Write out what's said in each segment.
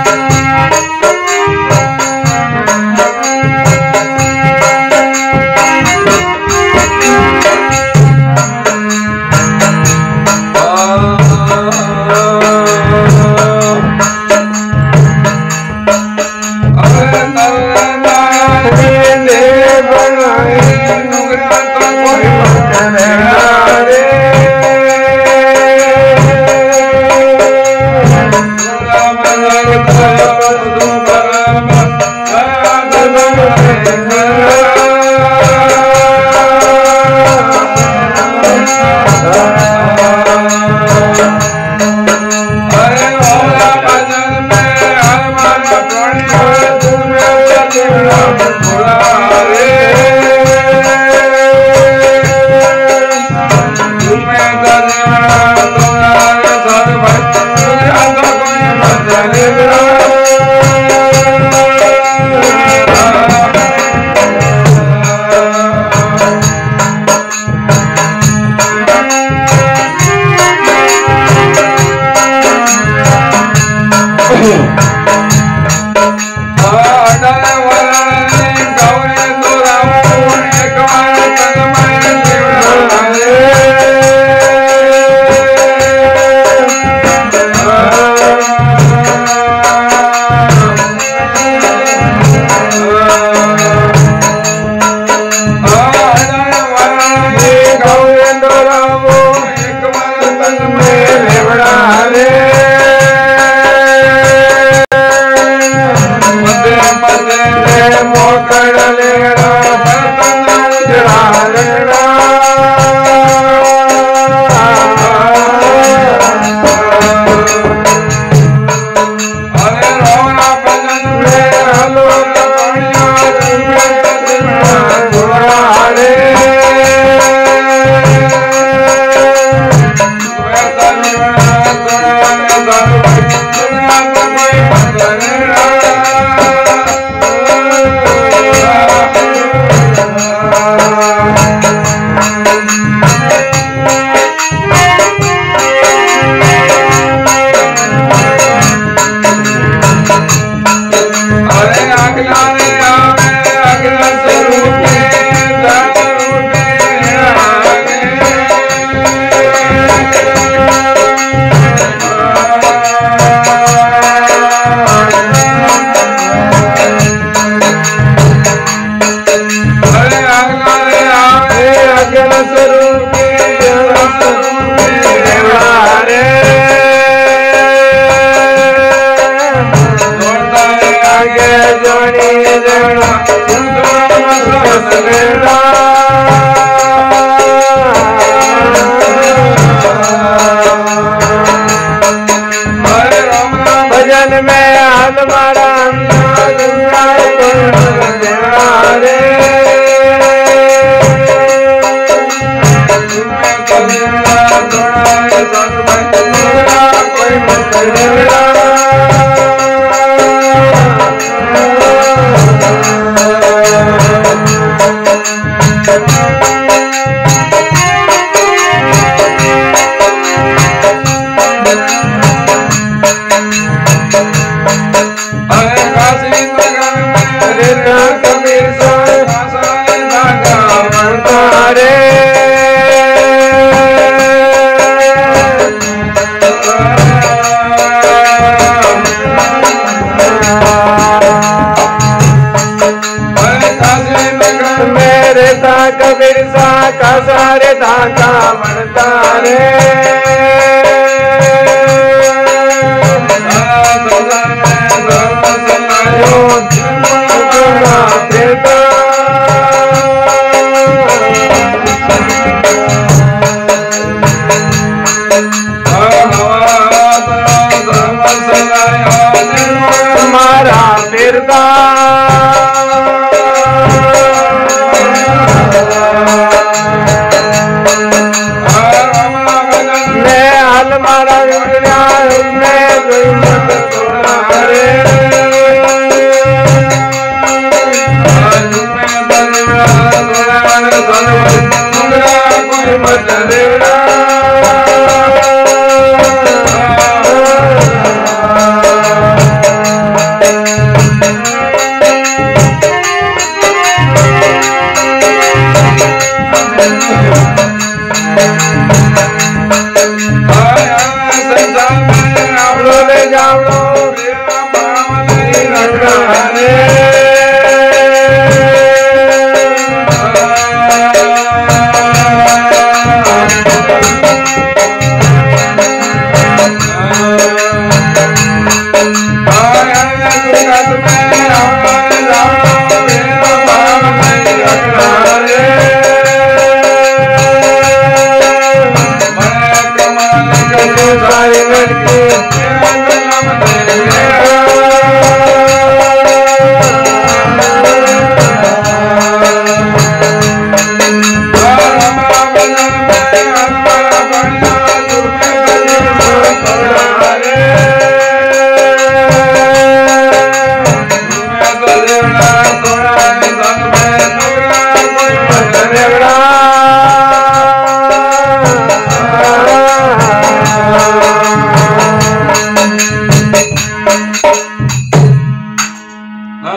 भजन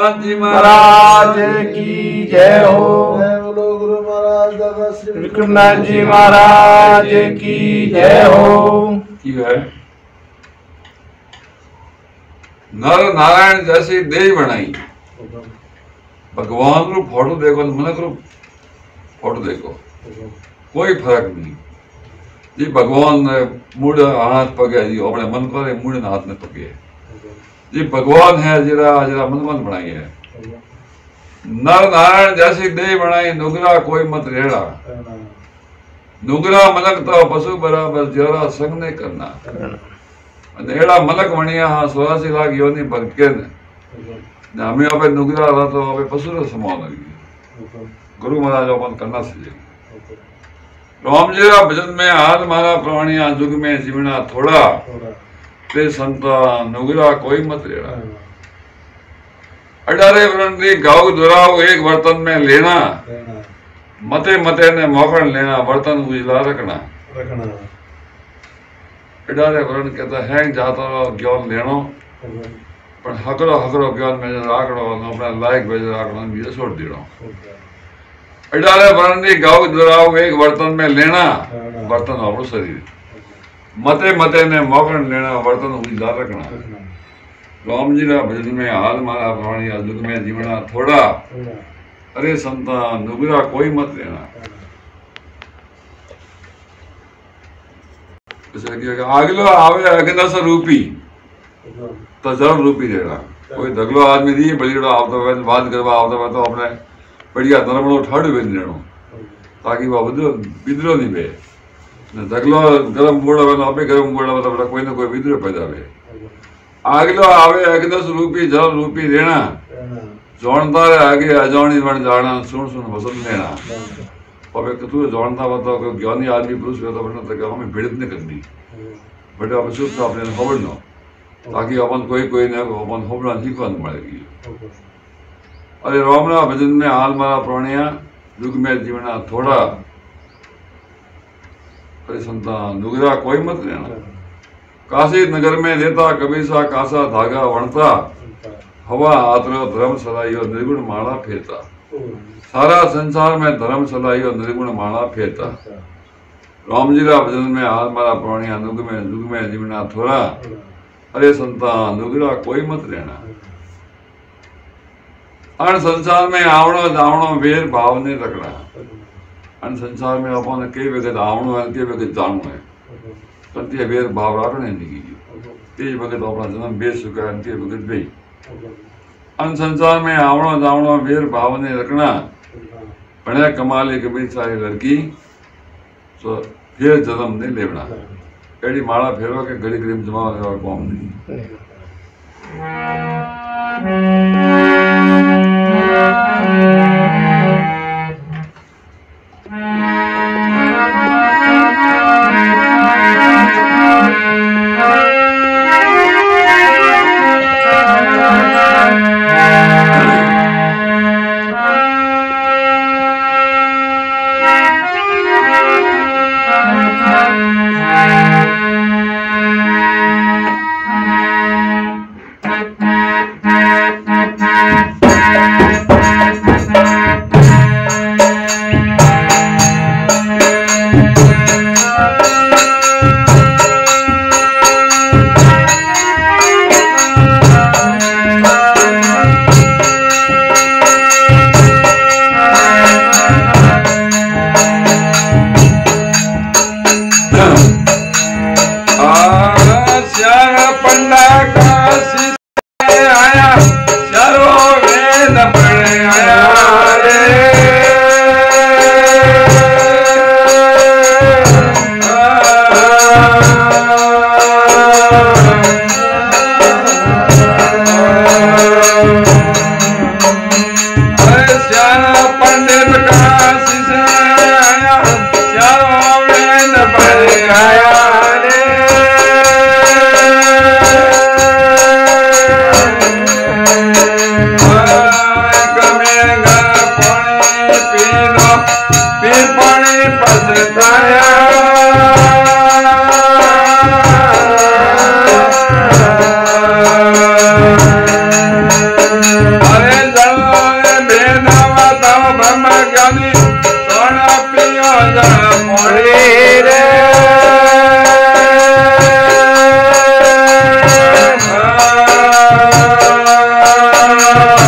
विश्वनाथ जी महाराज की जय हो। विक्रमनाथ जी महाराज की जय हो। है? नर नारायण जैसी देह बनाई। भगवान रू फ़ोटो देखो मनक रू फ़ोटो देखो। कोई फ़र्क नहीं। जी, भगवान ने मुड़ हाथ पगे जी, अपने मन को मुड़ हाथ में पगे ये भगवान है, जरा जरा मनमन बनाई है नर नारायण जैसी देह बनाई, नुगरा कोई मत रेड़ा। नुगरा मलक तो पशु बराबर, जरा संग ने करना। नेड़ा मलक बनिया हाँ सोरासी लाख योनि भक्त के ने। हमें आपे नुगरा रहा तो आपे पशु रो समान लगी गुरु महाराज अपन करना सीखे। राम जी भजन में हाथ मारा प्राणिया, जुग में जीवना थोड़ा। ਤੇ ਸੰਤਾਂ ਨੁਗਰਾ ਕੋਈ ਮਤ ਲੈਣਾ अडारे व्रण दी गाव दुराव एक बर्तन में लेना। मते मते ने मौखण लेना बर्तन उजला रखना। रखना। अडारे व्रण कहता है जाता ज्ञान लेनो। पर हकरो हकरो ज्ञान में राखड़ो अपने लायक भेज राखड़ो भी छोड़ देनो। अडारे व्रण दी गाव दुराव एक बर्तन में लेना। बर्तन अपनो शरीर। मते मते ने मौकन लेना वर्तन हुई रखना। राम जी रा भजन में हाल मारा प्राणी अद्भुत में जीवना थोड़ा। अरे संता नुगरा कोई मत लेना। अगलो आवे अग्नस तो रूपी तजर रूपी रेड़ा कोई दगलो आदमी बड़ी बलिड़ो आवतो वे बात करवा आवतो वे तो अपने बढ़िया धर्मणो ठाड़ वे लेनो, ताकि वो बिदरो नहीं बे ધગલો ગરમ ગોળ હવે આપે ગરમ ગોળ આવે તો કોઈને કોઈ વિદ્રોહ પજાવે આગલો આવે અગ્નસ રૂપી જળ રૂપી રેણા જોણતા રે આગે અજાણી વણ જાણા સુણ સુણ વસંત રેણા હવે તું જોણતા હતા કે જ્ઞાની આદમી પુરુષ હતો પણ કે અમે ભીડ ને કરી બટ આપણે શું થયું આપણે ખબર ન તાકી આપણને કોઈ કોઈને આપણને હોબળા શીખવાનું મળે ગયું અરે રોમના ભજન મેં હાલ મારા પ્રાણ્યા યુગ મેં જીવના થોડા अरे संता नुगरा कोई मत लेना। काशी नगर में रहता कबीसा, कासा, धागा, वणता, हवा, आतरो, धर्म सलाइयो निर्गुण माला फेरता। सारा संसार में धर्म सलाइयो निर्गुण माला फेरता। राम जी का भजन में हाल मारा प्राणिया युग में युग में जीवना थोड़ा। अरे संता नुगरा कोई मत लेना। अण संसार में आवणो जावणो वेर भाव ने रखना। अण संसार में अपन कई वक्त आवणो है, कई वक्त जाणो है। कंती वेर भाव राखने निकी ते वक्त अपना जन्म बेच चुका है, ते वक्त बे अण संसार में आवणो जावणो वेर भाव ने रखना भणे कमाली कबीर सारी लड़की तो फिर जन्म नहीं लेवना एड़ी माला फेरवा के घड़ी घड़ी में जमा लेवा कौम नहीं। Música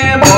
tiempo.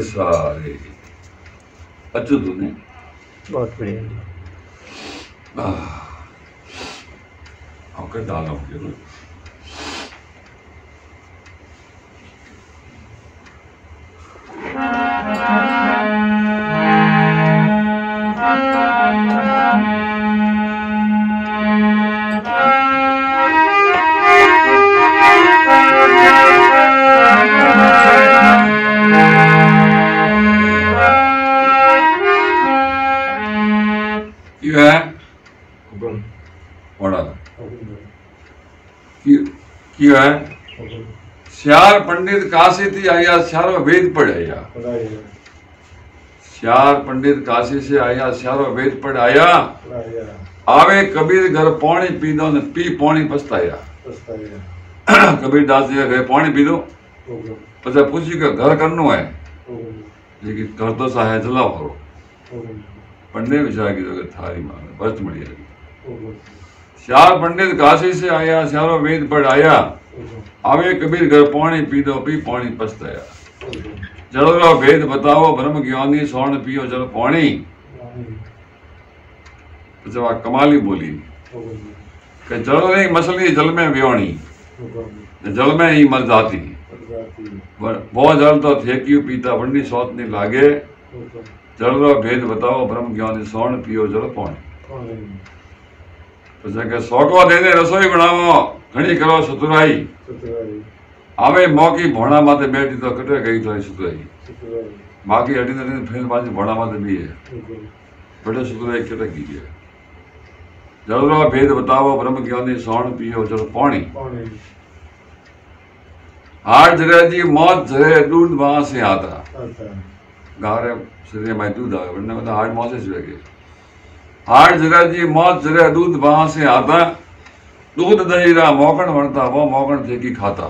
सारे। अच्युत ने बहुत बढ़िया आपके दाल आपके ना श्यार पंडित काशी थी आया श्यारो वेद पढ़ाया श्यार पंडित काशी से आया श्यारो वेद पढ़ाया आवे कबीर घर पानी पी दो ने पी पानी पछताया कबीर दास जी घर पानी पी दो પછી પૂછ્યું કે ઘર કરનું હે લેકિન ઘર તો સાહે જલા ભરો पंडित विचार की तो थारी मांग बस मड़ी लगी श्यार पंडित काशी से आया श्यारो वेद पढ़ आया आवे कबीर घर पानी पी दो पी पानी पछताया। जड़ो भेद बताओ, ब्रह्म ज्ञानी स्वर्ण पियो जल पानी। जब कमाली बोली। कि जल नहीं, मछली जल में व्योणी जल में ही मर जाती। बहुत जल तो थेक्यू पीता वंडी सोत नहीं लागे। जल रो भेद बताओ, ब्रह्म ज्ञानी स्वर्ण पियो जल पानी। પછી કે સોગો દેને રસોઈ બનાવો ઘણી કરો સુતરાઈ આવે મોકી ભોણા માથે બેઠી તો કટે ગઈ તો સુતરાઈ બાકી અડી નડી ફેર પાછી ભોણા માથે બી હે બડે સુતરાઈ કટે ગઈ है जलवा भेद बताओ ब्रह्म ज्ञानी स्वर्ण पियो जल पानी हार जरे जी मौत जरे दूध वहां से आता गारे शरीर में दूध आवे वरना मतलब हार्ट मौत से हाड जरा जी मौत जरा दूध वहां से आता दूध दहीरा मौकण वणता वो मौकण जेकी खाता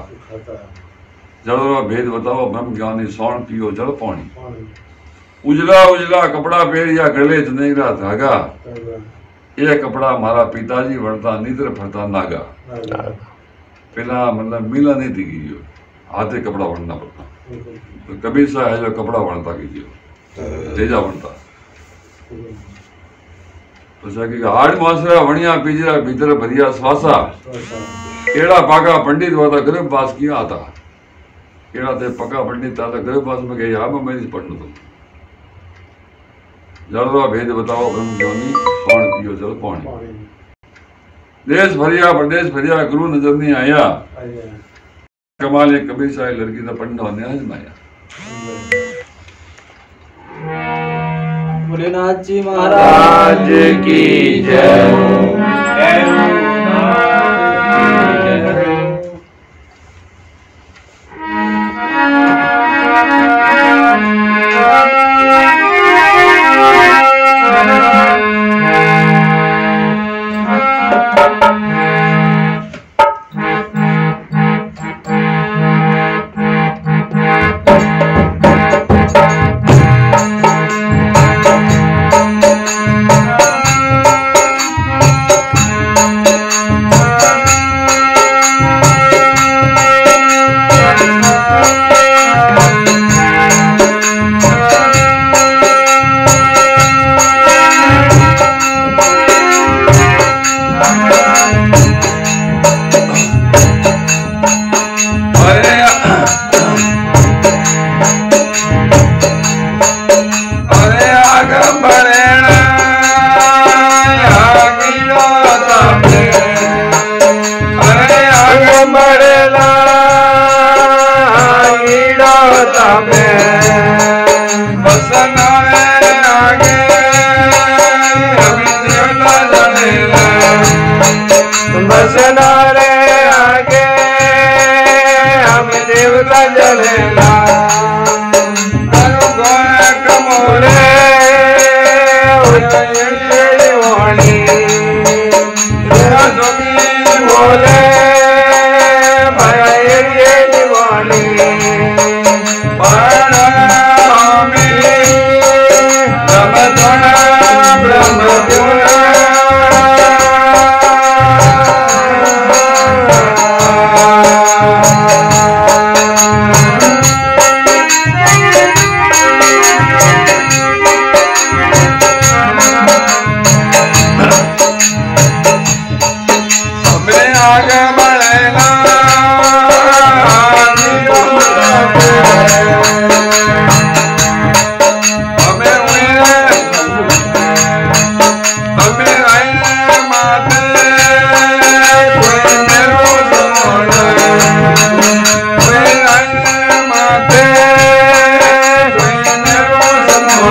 जड़ो रो भेद बताओ ब्रह्म ज्ञानी सौण पियो जड़ पाणी उजला उजला कपड़ा पहरिया गले च नेरा धागा ਇਹ ਕਪੜਾ ਮਾਰਾ ਪਿਤਾ ਜੀ ਵਰਤਾ ਨੀਦਰ ਫਰਤਾ ਨਾਗਾ ਪਹਿਲਾ ਮਤਲਬ ਮਿਲਾ ਨਹੀਂ ਦਿਗੀ ਜੋ ਆਤੇ ਕਪੜਾ ਵੜਨਾ ਪੜਤਾ ਕਬੀਰ ਸਾਹਿਬ ਜੋ ਕਪੜਾ ਵੜਤਾ ਕੀ ਜੋ ਤੇਜਾ ਵੜਤਾ तो असांखे हार मासरा वणिया पिजरा भीतर भरिया स्वासा अहिड़ा पाका पंडित हुआ था गरीब बास कीअं आता? अहिड़ा ते पका पंडित था त गरीब बास मूंखे हा माँ महिनत पढ़ंदो अथमि जड़वा भेद बताओ ब्रह्म ज्योनी पाण पीओ जल पाणी देश भरिया परदेस भरिया गुरू नज़र नहीं आया। कमाल कबीर साहिब लड़की त पंड वञा आया भोलेनाथ जी महाराज। राज की जय।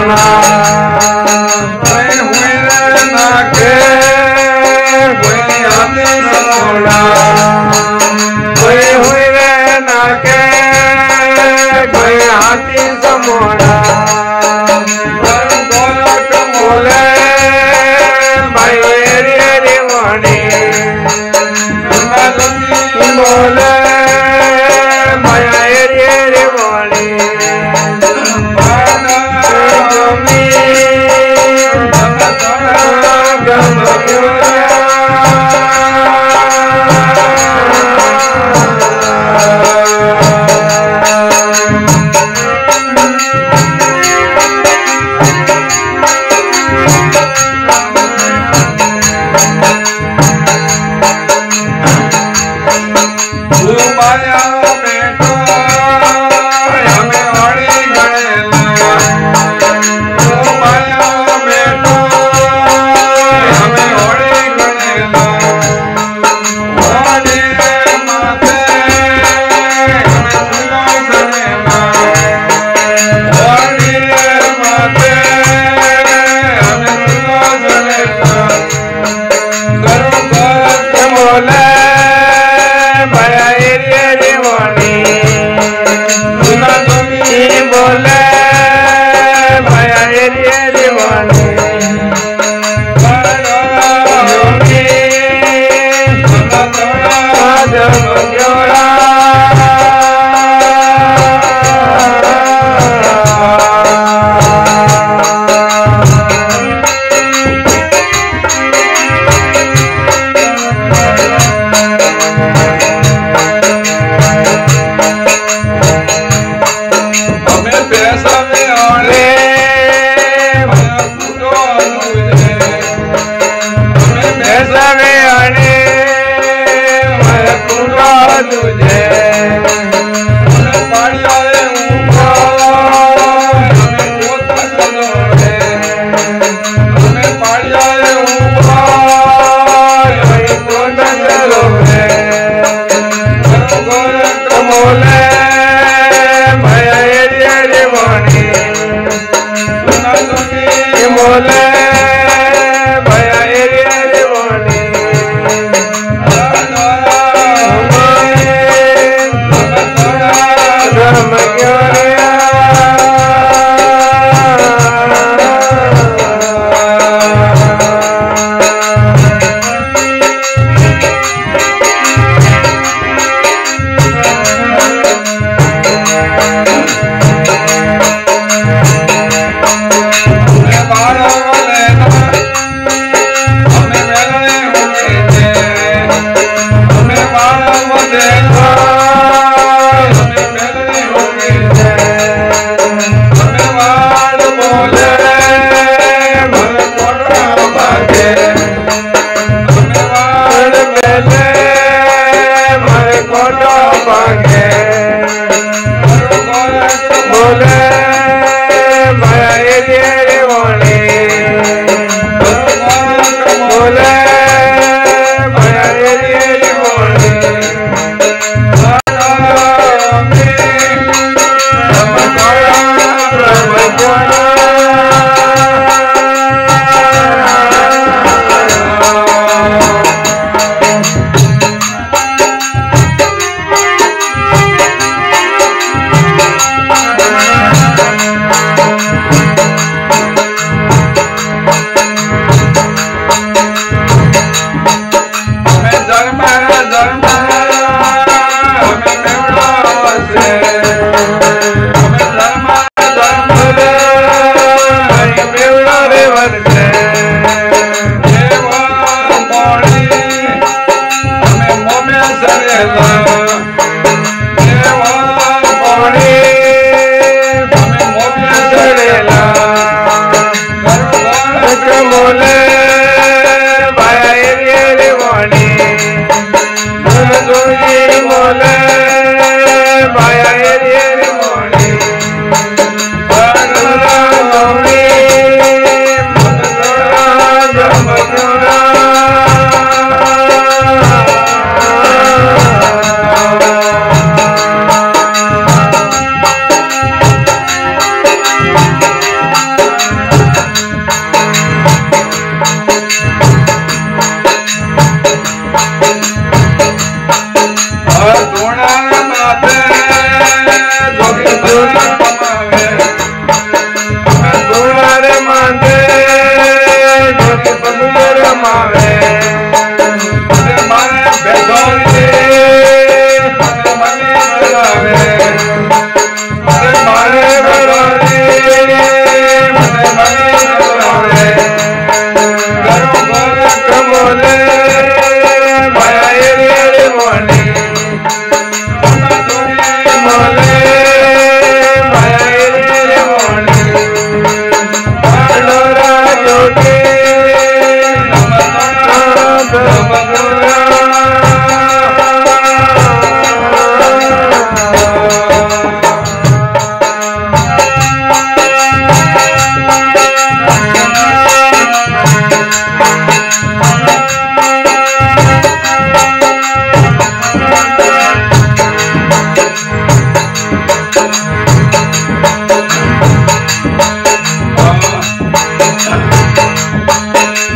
না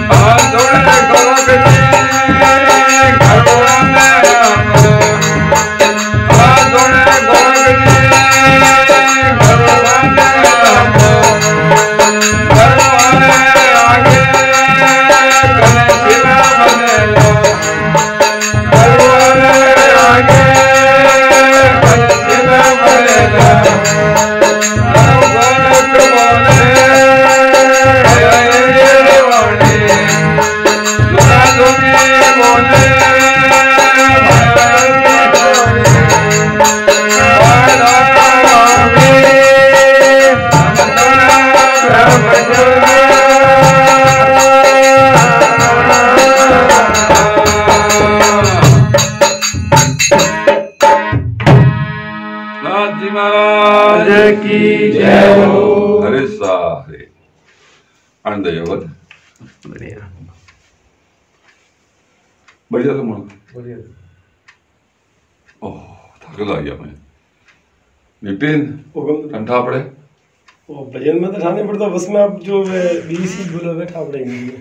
Ờ, Adora. बढ़िया तो मन बढ़िया ओह थक गया मैं हुक्म ठंडा पड़े वो भजन में तो ठाने पड़ता बस में आप जो बीस ही बोलो बैठा पड़ेंगे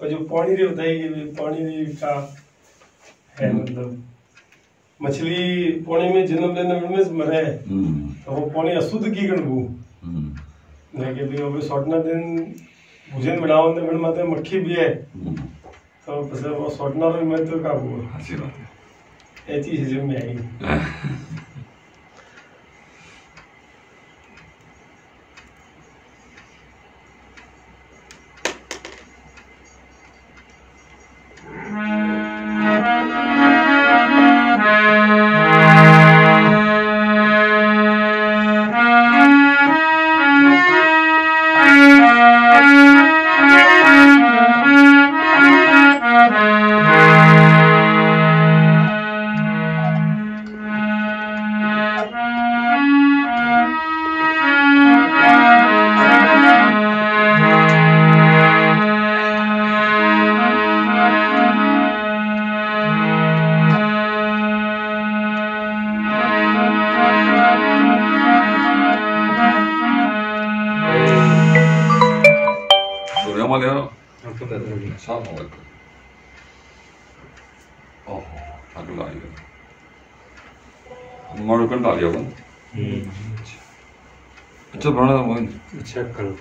और जो पानी रे बताइए कि पानी रे का है मतलब मछली पानी में जन्म लेने में मरे तो वो पानी अशुद्ध की गणबू नहीं कि भी अभी सोटना दिन भोजन बनाओ ने बन माते मक्खी भी है। तो बस वो सोटना रो मैं तो का वो करो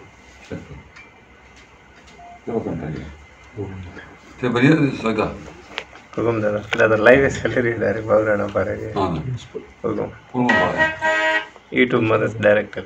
ते बढ़िया सगा हुकुम दादा दादा लाइव चल रही डायरेक्ट बाबराना पारेगे हाँ। ना। हुकुम पूर्ण बात यूट्यूब में तो डायरेक्ट कर